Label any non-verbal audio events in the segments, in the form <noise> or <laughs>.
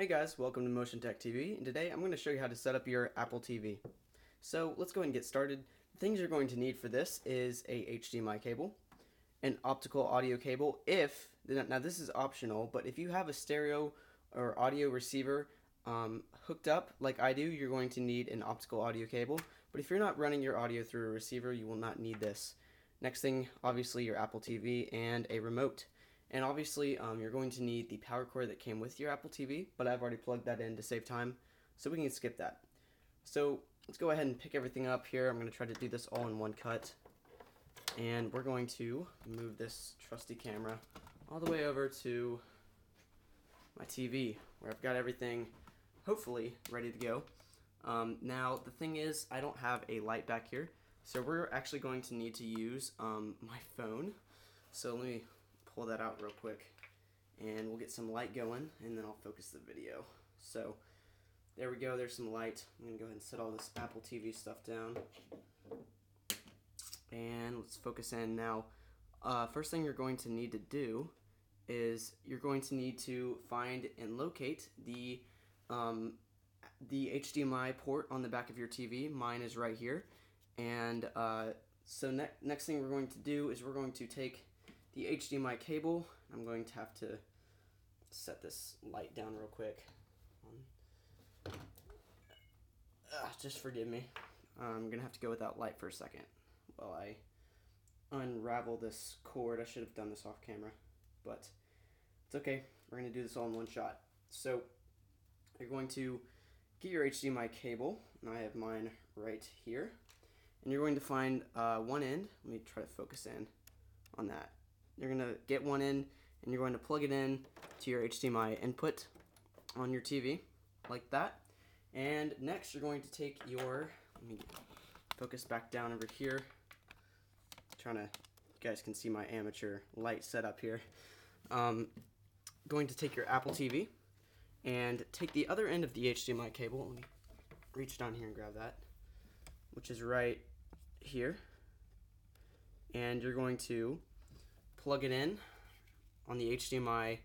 Hey guys, welcome to Motion Tech TV, and today I'm going to show you how to set up your Apple TV. So let's go ahead and get started. The things you're going to need for this is a HDMI cable, an optical audio cable, if, now this is optional, but if you have a stereo or audio receiver um, hooked up like I do, you're going to need an optical audio cable, but if you're not running your audio through a receiver, you will not need this. Next thing, obviously your Apple TV and a remote. And obviously, um, you're going to need the power cord that came with your Apple TV, but I've already plugged that in to save time, so we can skip that. So let's go ahead and pick everything up here. I'm going to try to do this all in one cut. And we're going to move this trusty camera all the way over to my TV, where I've got everything hopefully ready to go. Um, now, the thing is, I don't have a light back here, so we're actually going to need to use um, my phone. So let me pull that out real quick and we'll get some light going and then I'll focus the video. So there we go, there's some light. I'm gonna go ahead and set all this Apple TV stuff down. And let's focus in now. Uh, first thing you're going to need to do is you're going to need to find and locate the um, the HDMI port on the back of your TV. Mine is right here. And uh, so ne next thing we're going to do is we're going to take the HDMI cable. I'm going to have to set this light down real quick. Um, uh, just forgive me. I'm going to have to go without light for a second while I unravel this cord. I should have done this off camera, but it's okay. We're going to do this all in one shot. So you're going to get your HDMI cable, and I have mine right here. And you're going to find uh, one end. Let me try to focus in on that. You're going to get one in and you're going to plug it in to your HDMI input on your TV like that. And next you're going to take your, let me focus back down over here. trying to, you guys can see my amateur light setup here. Um, going to take your Apple TV and take the other end of the HDMI cable. Let me reach down here and grab that, which is right here. And you're going to plug it in on the HDMI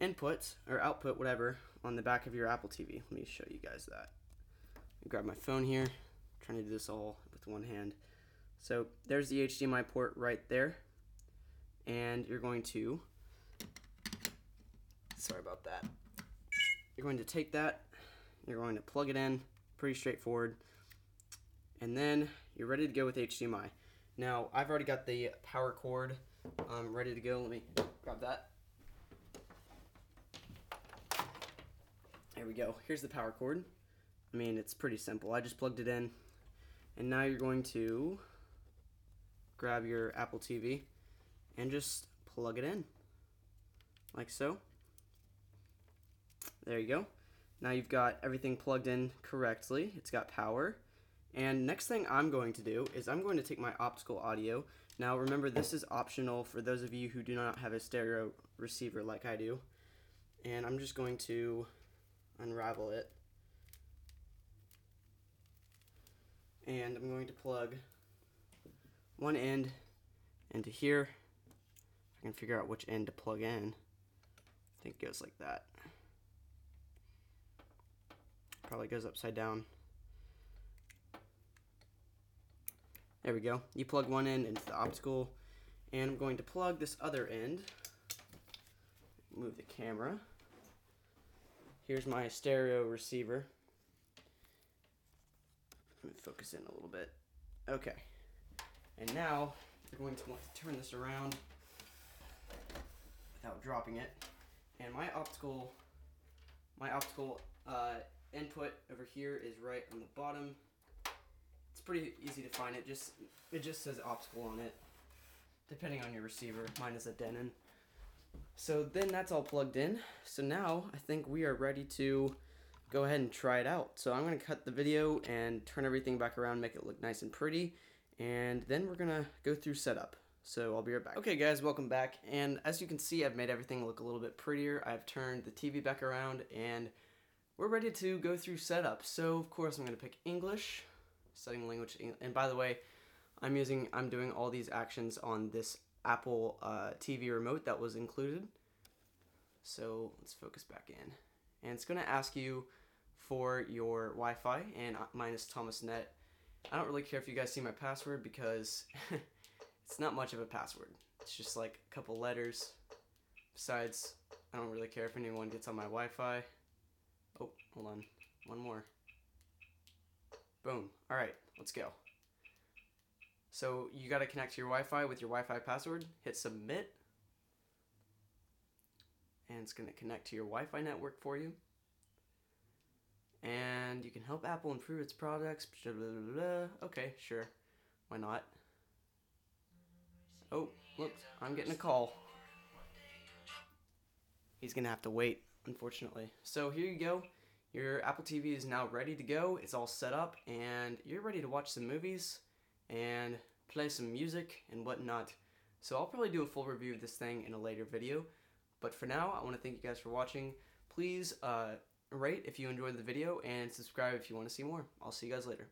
input or output, whatever, on the back of your Apple TV. Let me show you guys that. grab my phone here. I'm trying to do this all with one hand. So there's the HDMI port right there. And you're going to, sorry about that. You're going to take that, you're going to plug it in, pretty straightforward. And then you're ready to go with HDMI. Now, I've already got the power cord um, ready to go. Let me grab that. There we go. Here's the power cord. I mean, it's pretty simple. I just plugged it in. And now you're going to grab your Apple TV and just plug it in. Like so. There you go. Now you've got everything plugged in correctly. It's got power. And next thing I'm going to do is I'm going to take my optical audio. Now remember this is optional for those of you who do not have a stereo receiver like I do. And I'm just going to unravel it. And I'm going to plug one end into here. I can figure out which end to plug in. I think it goes like that. Probably goes upside down. There we go. You plug one end into the optical, and I'm going to plug this other end. Move the camera. Here's my stereo receiver. Let me focus in a little bit. Okay. And now you're going to want to turn this around without dropping it. And my optical, my optical uh, input over here is right on the bottom pretty easy to find. It just it just says optical on it, depending on your receiver. Mine is a Denon. So then that's all plugged in. So now I think we are ready to go ahead and try it out. So I'm to cut the video and turn everything back around, make it look nice and pretty. And then we're to go through setup. So I'll be right back. Okay guys, welcome back. And as you can see, I've made everything look a little bit prettier. I've turned the TV back around and we're ready to go through setup. So of course I'm to pick English setting language. And by the way, I'm using, I'm doing all these actions on this Apple uh, TV remote that was included. So let's focus back in and it's going to ask you for your Wi-Fi, and mine is ThomasNet. I don't really care if you guys see my password because <laughs> it's not much of a password. It's just like a couple letters. Besides, I don't really care if anyone gets on my Wi-Fi. Oh, hold on. One more. Boom. All right, let's go. So you got to connect to your Wi-Fi with your Wi-Fi password. Hit submit. And it's going to connect to your Wi-Fi network for you. And you can help Apple improve its products. Blah, blah, blah, okay, sure. Why not? Oh, look, I'm getting a call. He's going to have to wait, unfortunately. So here you go. Your Apple TV is now ready to go. It's all set up, and you're ready to watch some movies and play some music and whatnot. So I'll probably do a full review of this thing in a later video. But for now, I want to thank you guys for watching. Please uh, rate if you enjoyed the video and subscribe if you want to see more. I'll see you guys later.